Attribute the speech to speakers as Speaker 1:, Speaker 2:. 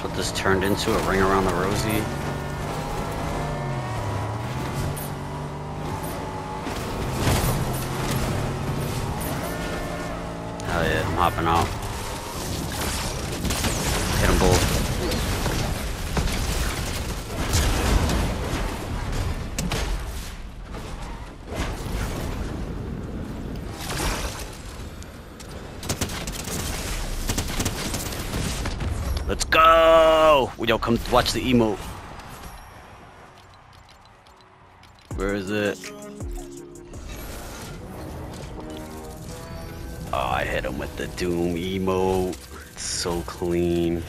Speaker 1: that's what this turned into, a ring around the rosy. Hell yeah, I'm hopping out. Let's go! Yo, come watch the emote. Where is it? Oh, I hit him with the Doom emote. So clean.